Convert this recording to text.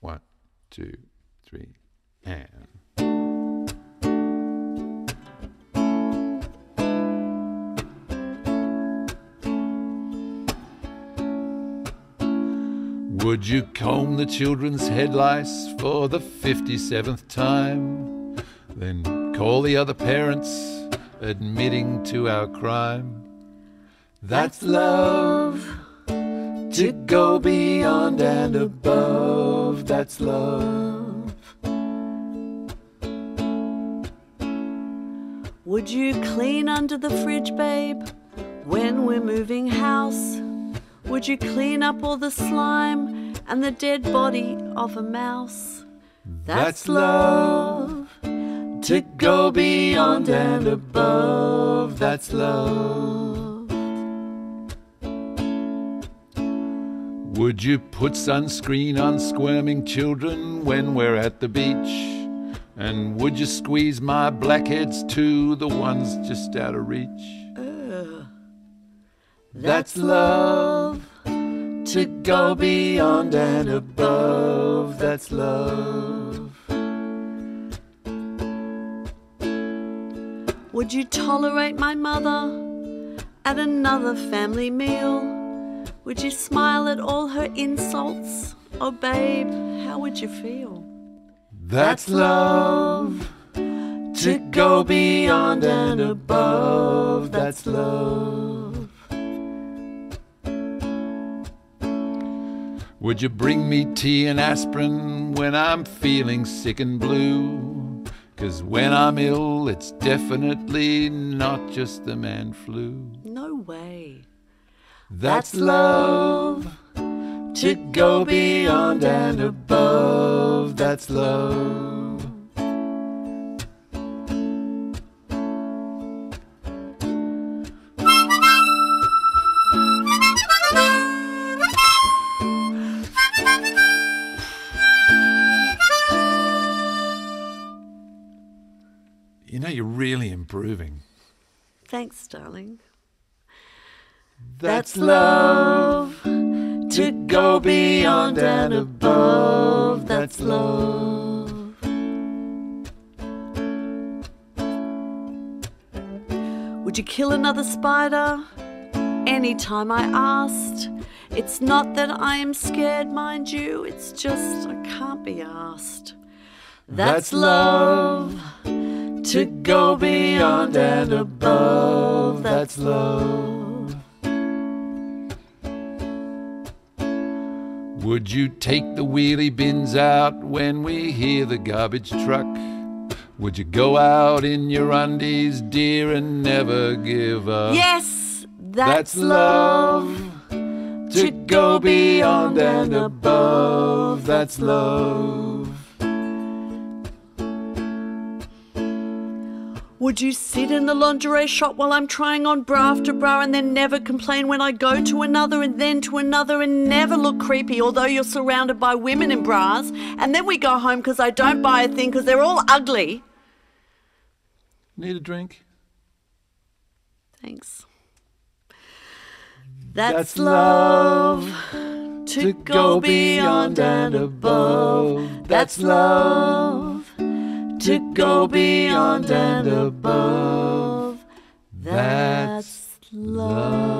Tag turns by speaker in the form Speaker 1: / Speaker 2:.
Speaker 1: One, two, three, and. Would you comb the children's head lice for the 57th time? Then call the other parents, admitting to our crime. That's love to go beyond and above. That's love.
Speaker 2: Would you clean under the fridge, babe, when we're moving house? Would you clean up all the slime and the dead body of a mouse?
Speaker 1: That's love to go beyond and above. That's love. Would you put sunscreen on squirming children when we're at the beach? And would you squeeze my blackheads too, the ones just out of reach? That's love to go beyond and above. That's love.
Speaker 2: Would you tolerate my mother at another family meal? Would you smile at all her insults? Oh, babe, how would you feel?
Speaker 1: That's love to go beyond and above. That's love. Would you bring me tea and aspirin when I'm feeling sick and blue? Cause when I'm ill, it's definitely not just the man flu.
Speaker 2: No way.
Speaker 1: That's love to go beyond and above. That's love. You know, you're really improving.
Speaker 2: Thanks, darling.
Speaker 1: That's love to go beyond and above. That's love.
Speaker 2: Would you kill another spider? Anytime I asked. It's not that I am scared, mind you, it's just I can't be asked.
Speaker 1: That's love to go beyond and above. That's love. Would you take the wheelie bins out when we hear the garbage truck? Would you go out in your undies, dear, and never give up?
Speaker 2: Yes,
Speaker 1: That's love to go beyond and above. That's love.
Speaker 2: Would you sit in the lingerie shop while I'm trying on bra after bra and then never complain when I go to another and then to another and never look creepy, although you're surrounded by women in bras? And then we go home because I don't buy a thing because they're all ugly.
Speaker 1: Need a drink?
Speaker 2: Thanks. That's, love to go beyond and above. That's love to go beyond and above. That's love.